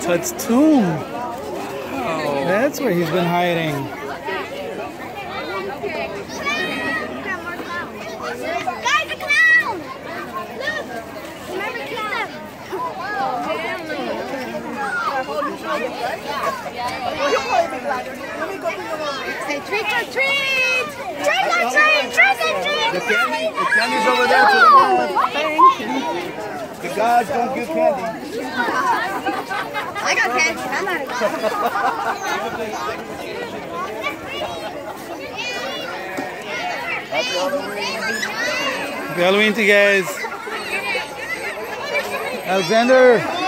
Tut's tomb. That's where he's been hiding. Guys, a clown! Remember clown? Say trick or treat! Trick or treat! Trick or treat! The the candy's over there left. The gods don't give candy. I got candy. I'm not Happy Halloween to you guys. Alexander.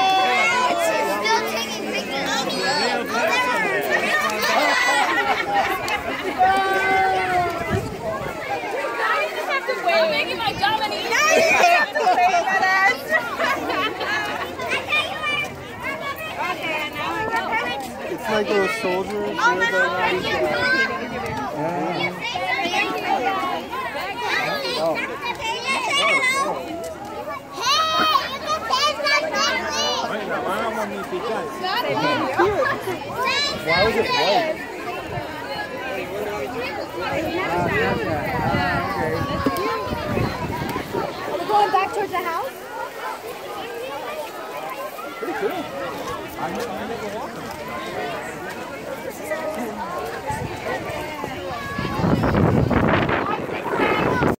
Still taking I'm making my Dominique. It's like those soldiers. Oh, the- Why was it white? Are we going back towards the house? Pretty cool.